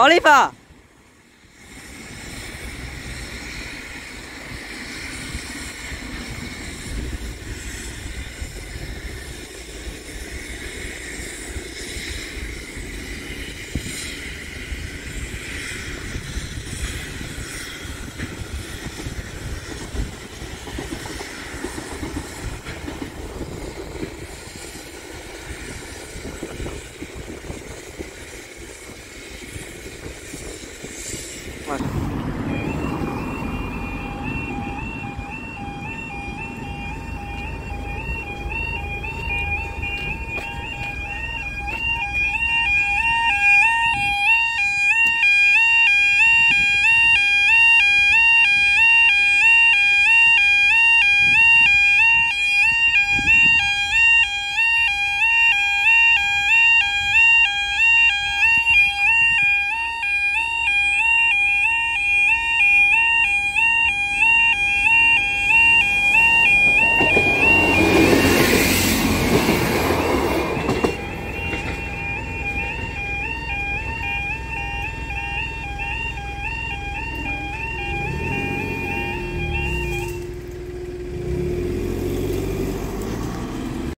奥利弗。Классно.